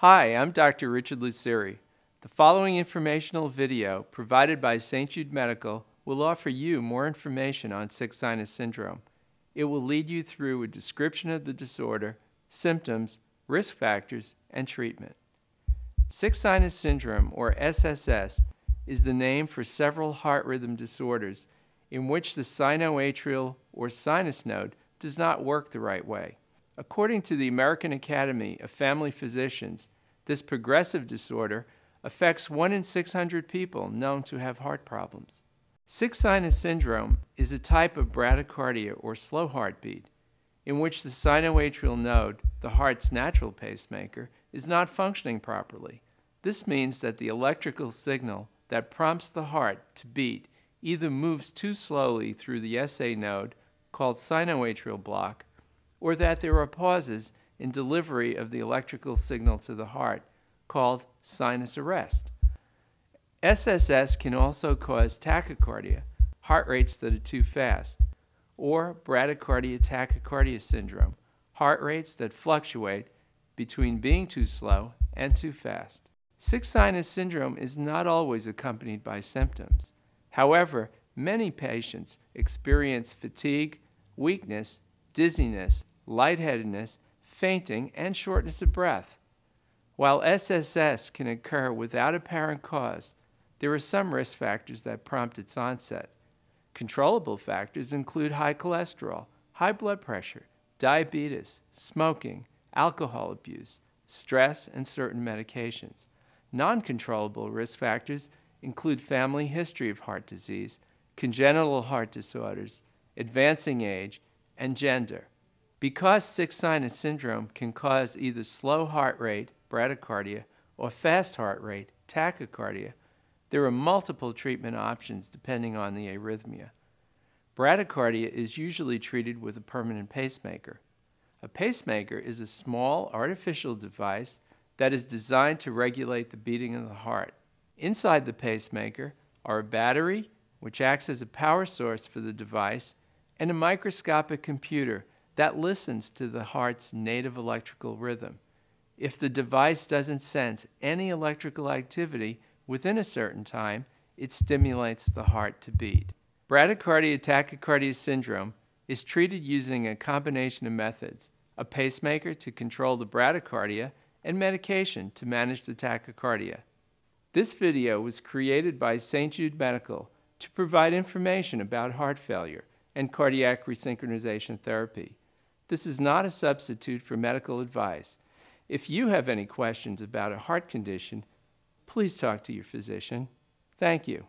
Hi, I'm Dr. Richard Luceri. The following informational video provided by St. Jude Medical will offer you more information on sick sinus syndrome. It will lead you through a description of the disorder, symptoms, risk factors, and treatment. Sick sinus syndrome, or SSS, is the name for several heart rhythm disorders in which the sinoatrial or sinus node does not work the right way. According to the American Academy of Family Physicians, this progressive disorder affects 1 in 600 people known to have heart problems. Sick sinus syndrome is a type of bradycardia or slow heartbeat in which the sinoatrial node, the heart's natural pacemaker, is not functioning properly. This means that the electrical signal that prompts the heart to beat either moves too slowly through the SA node, called sinoatrial block, or that there are pauses in delivery of the electrical signal to the heart, called sinus arrest. SSS can also cause tachycardia, heart rates that are too fast, or bradycardia tachycardia syndrome, heart rates that fluctuate between being too slow and too fast. Sick sinus syndrome is not always accompanied by symptoms. However, many patients experience fatigue, weakness, dizziness, lightheadedness, fainting, and shortness of breath. While SSS can occur without apparent cause, there are some risk factors that prompt its onset. Controllable factors include high cholesterol, high blood pressure, diabetes, smoking, alcohol abuse, stress, and certain medications. Non controllable risk factors include family history of heart disease, congenital heart disorders, advancing age, and gender. Because sick sinus syndrome can cause either slow heart rate, bradycardia, or fast heart rate, tachycardia, there are multiple treatment options depending on the arrhythmia. Bradycardia is usually treated with a permanent pacemaker. A pacemaker is a small artificial device that is designed to regulate the beating of the heart. Inside the pacemaker are a battery, which acts as a power source for the device, and a microscopic computer that listens to the heart's native electrical rhythm. If the device doesn't sense any electrical activity within a certain time, it stimulates the heart to beat. Bradycardia tachycardia syndrome is treated using a combination of methods a pacemaker to control the bradycardia, and medication to manage the tachycardia. This video was created by St. Jude Medical to provide information about heart failure and cardiac resynchronization therapy. This is not a substitute for medical advice. If you have any questions about a heart condition, please talk to your physician. Thank you.